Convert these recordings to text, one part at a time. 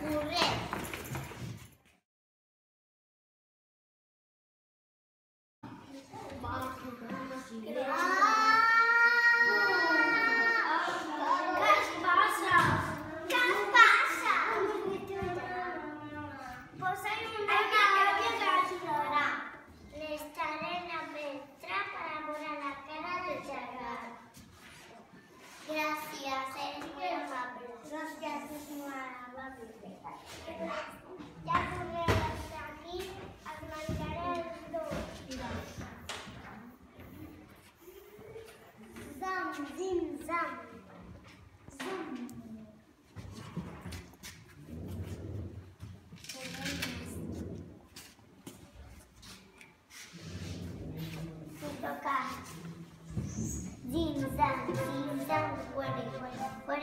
Corretto. Ah! zim zam. Zam. Sudoka. Zim zam, it, where it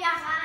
viajar